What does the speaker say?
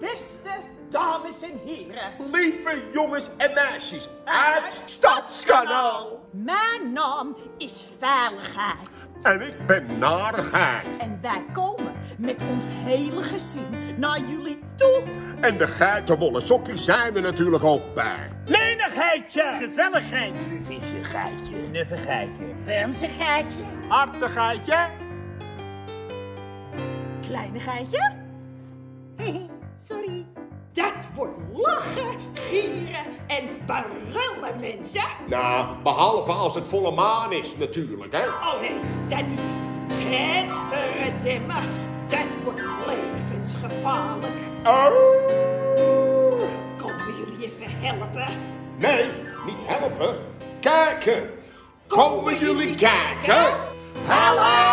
Beste dames en heren. Lieve jongens en meisjes uit Stadskanaal. Mijn naam is Veiligheid. En ik ben Narigheid. En wij komen met ons hele gezin naar jullie toe. En de geitenwolle sokjes zijn er natuurlijk ook bij. Lenigheidje. Gezelligheidje. Viezigheidje, nuffigheidje. Vunzigheidje. Hartigheidje. Kleinigheidje. Sorry. Dat wordt lachen, gieren en barrellen, mensen. Nou, behalve als het volle maan is natuurlijk, hè. Oh nee, dat niet. Het verdimme, dat wordt levensgevaarlijk. Oh. Komen jullie even helpen? Nee, niet helpen. Kijken. Komen jullie kijken? Hallo!